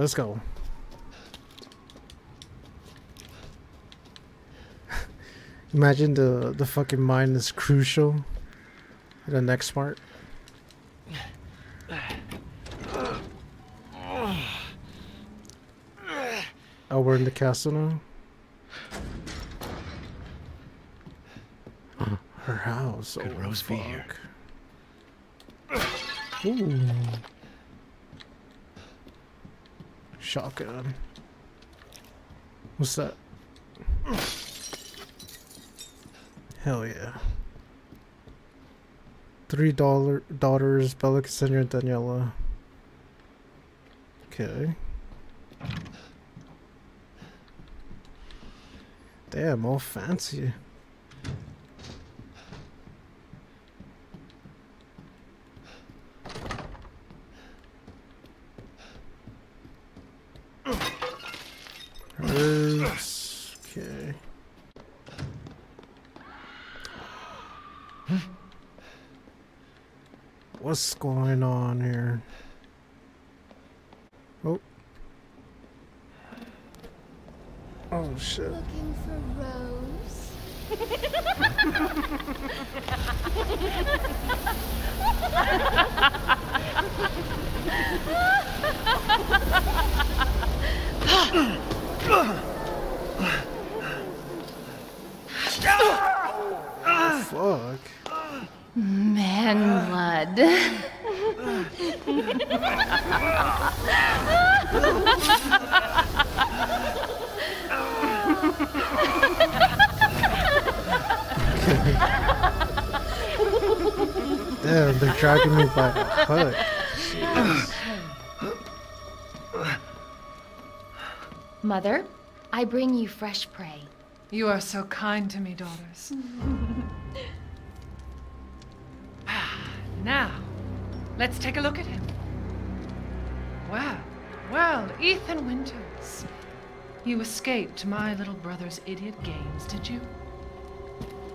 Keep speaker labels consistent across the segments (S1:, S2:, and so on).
S1: Let's go. Imagine the the fucking mine is crucial. The next part. Oh, we're in the castle now. Her house.
S2: Could
S1: oh,
S2: Rose be here?
S1: Ooh. Shotgun. What's that? Hell yeah. Three dollar daughters, Bella, Cassandra, and Daniela. Okay. Damn, all fancy. Herbs. Okay. What's going on here? Oh. Oh shit.
S3: Looking for Rose?
S1: Fuck.
S4: Man blood.
S1: Damn, they're dragging me by the hook.
S4: Mother, I bring you fresh prey.
S5: You are so kind to me, daughters. Now, let's take a look at him. Well, well, Ethan Winters. You escaped my little brother's idiot games, did you?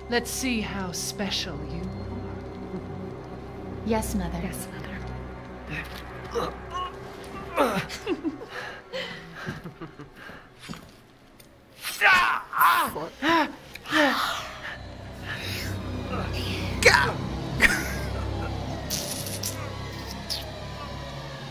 S5: Let's see how special you are.
S4: Yes, Mother.
S5: Yes, Mother.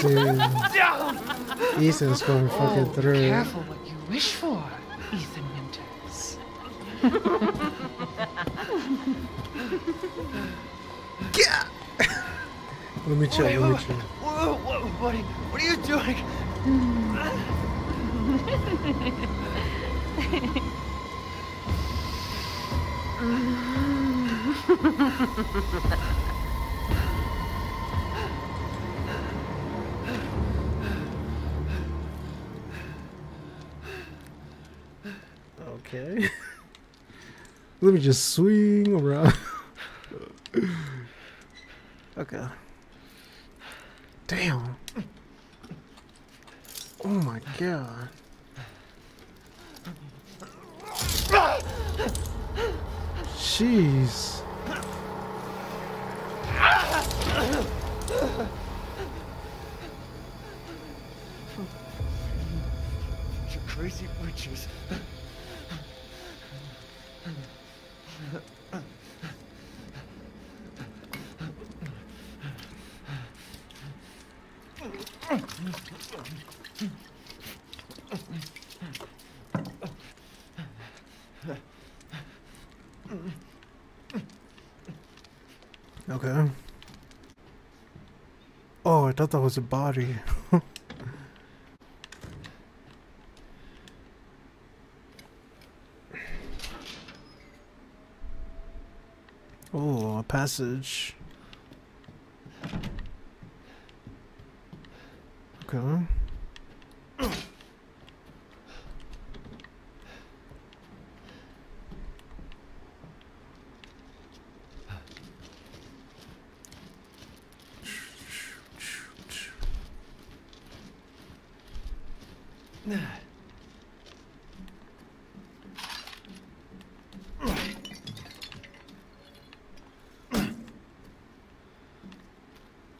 S1: Dude. Ethan's going oh, fucking
S5: Oh,
S1: through it.
S5: careful what you wish for, Ethan Winters. yeah.
S1: Let me chill,
S2: Wait,
S1: let me
S2: wait,
S1: chill.
S2: Whoa, whoa, buddy, what are you doing?
S1: Let me just swing around. okay. Damn. Oh my god. Jeez.
S2: You crazy witches.
S1: Okay. Oh, I thought that was a body. a passage. Okay.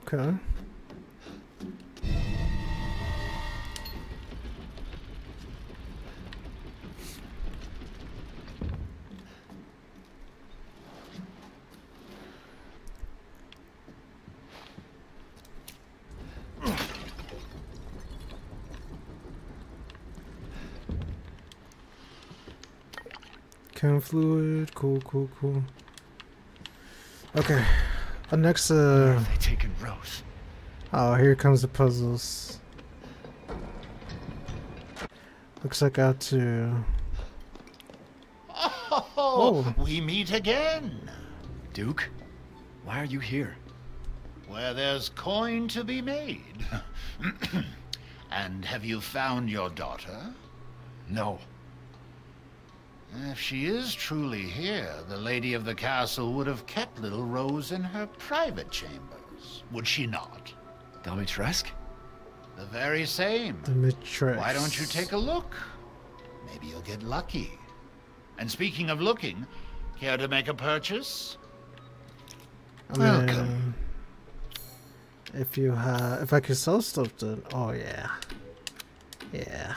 S1: Okay. Chem fluid, cool, cool, cool. Okay, uh, next, uh,
S2: they taken Rose?
S1: oh, here comes the puzzles. Looks like I have to,
S6: Oh,
S1: Oh.
S6: we meet again.
S2: Duke? Why are you here?
S6: Where there's coin to be made. and have you found your daughter?
S2: No.
S6: If she is truly here, the lady of the castle would have kept little Rose in her private chambers, would she not?
S2: Dimitrescu?
S6: The very same.
S1: the Mitrex.
S6: Why don't you take a look? Maybe you'll get lucky. And speaking of looking, care to make a purchase?
S1: I
S6: Welcome.
S1: if you have, if I could sell stuff, then oh yeah, yeah.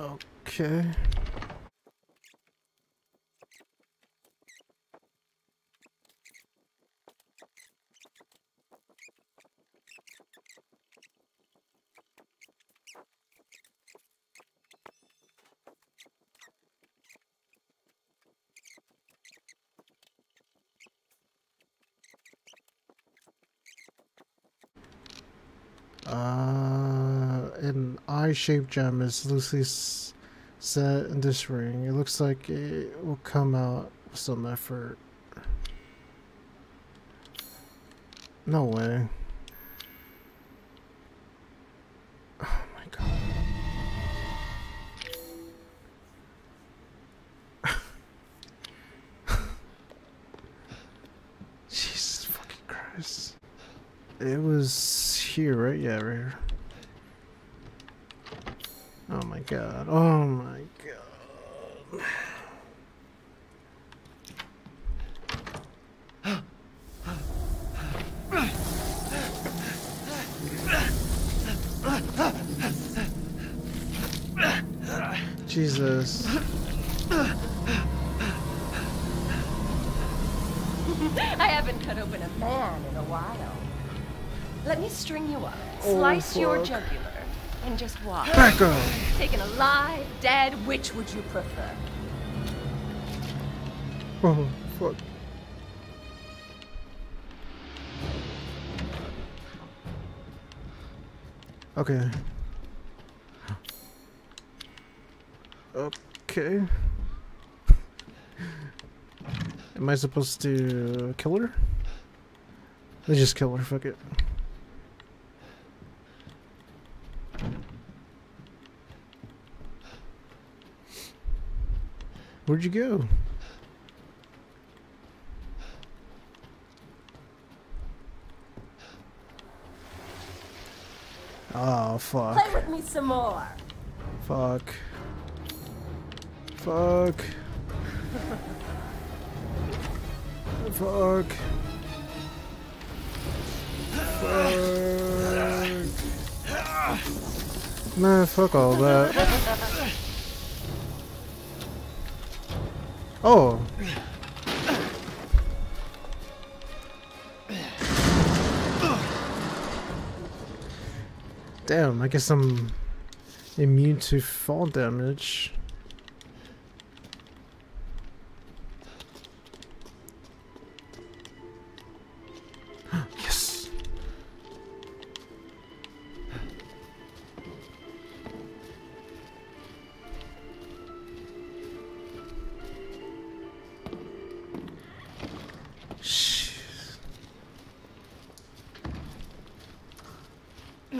S1: Okay. Uh, an eye-shaped gem is loosely set in this ring. It looks like it will come out with some effort. No way. Oh my god. Jesus fucking Christ. It was here, right? Yeah, right here. Oh my god. Oh my god. Jesus.
S4: I haven't cut open a man in a while. Let me string you up,
S1: Oh,
S4: slice your jugular, and just.
S1: Back up!
S4: Taken alive, dead, which would you prefer?
S1: Oh, fuck. Okay. Okay. Am I supposed to kill her? Let's just kill her, fuck it. Where'd you go? Oh, fuck.
S4: Play with me some more.
S1: Fuck. Fuck. Fuck. Fuck. Man, fuck all that. Oh. Damn, I guess I'm immune to fall damage.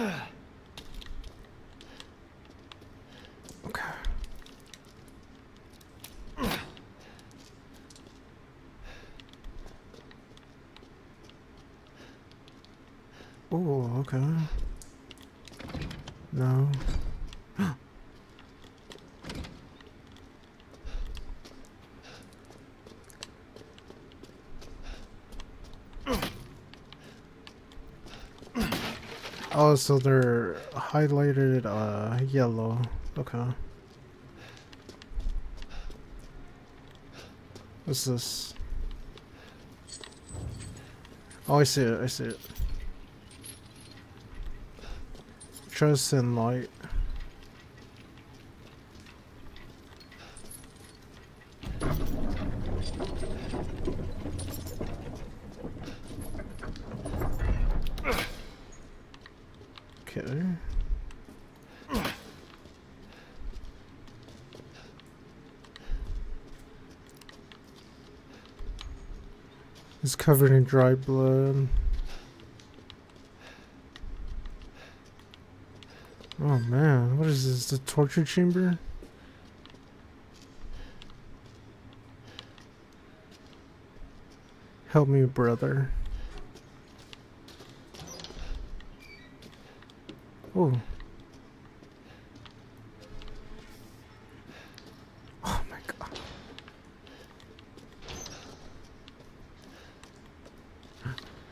S1: Okay. Oh, okay. No. Oh, so they're highlighted uh yellow. Okay. What's this? Oh, I see it. I see it. Trust and light. Okay. It's covered in dry blood. Oh man, what is this? The torture chamber? Help me, brother. Oh.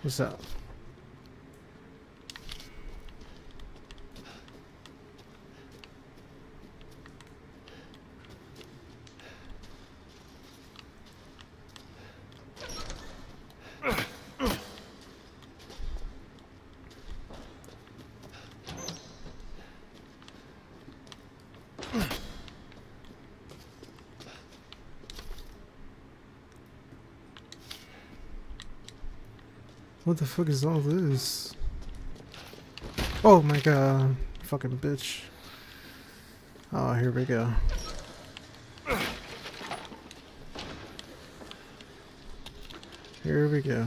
S1: What's that? What the fuck is all this? Oh my god, fucking bitch. Oh, here we go. Here we go.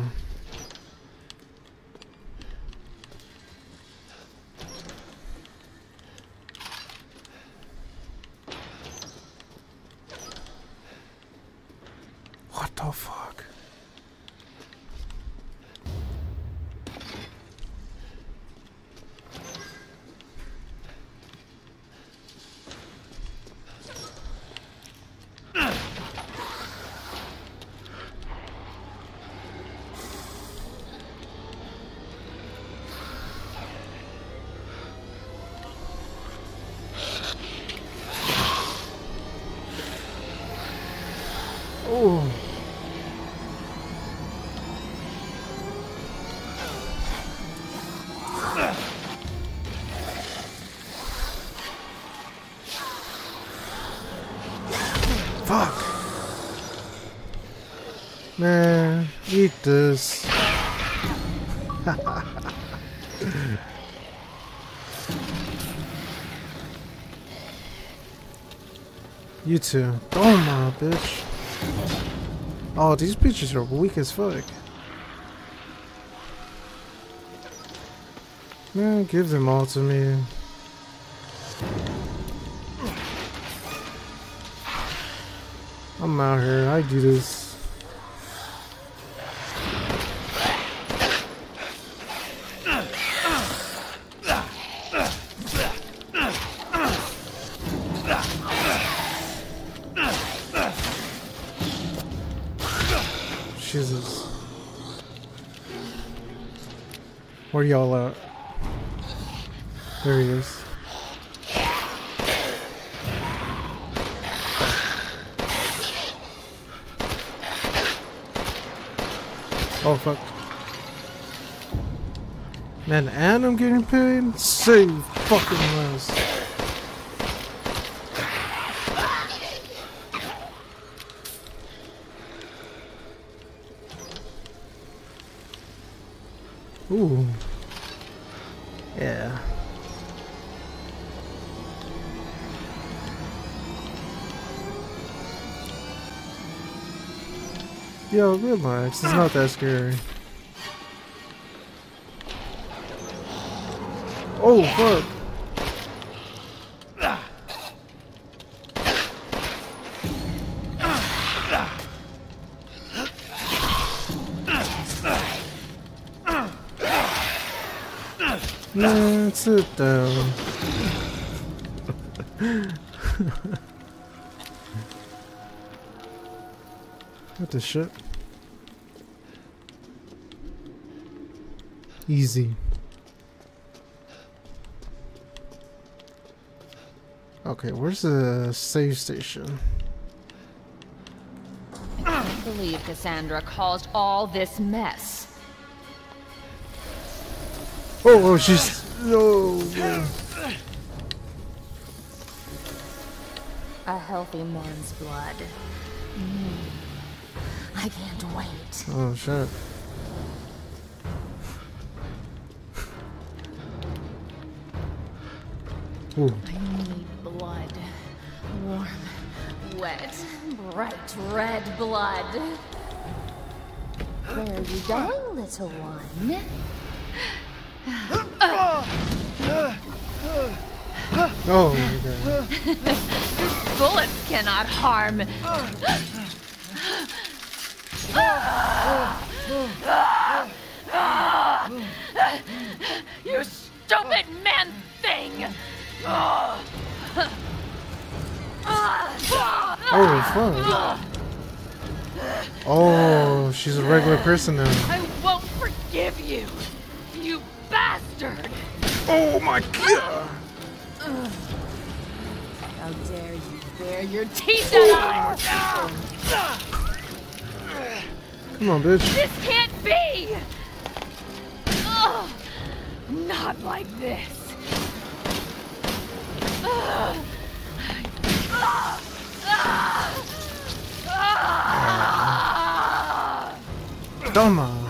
S1: You too. Oh my bitch. Oh, these bitches are weak as fuck. Man, give them all to me. I'm out here. I do this. Jesus. Where y'all at? There he is. Oh fuck. Man, and I'm getting paid? Save fucking less. Ooh. Yeah. Yo, relax. It's not that scary. Oh, fuck. Man, sit down. what the shit? Easy. Okay, where's the save station?
S4: I believe Cassandra caused all this mess.
S1: Oh, oh, she's no. man.
S4: A healthy man's blood. Mm. I can't wait.
S1: Oh shit. Ooh.
S4: I need blood. Warm, wet, bright red blood. Where are you going, little one?
S1: Oh my god.
S4: Bullets cannot harm. You stupid man thing!
S1: Oh fuck. Oh, she's a regular person now.
S4: I won't forgive you
S1: Oh my god.
S4: How dare you bare your teeth at oh. us!
S1: Come on, bitch.
S4: This can't be! Ugh, not like this. Ugh. Ugh. Ugh. Ugh.
S1: Come on.